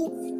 you.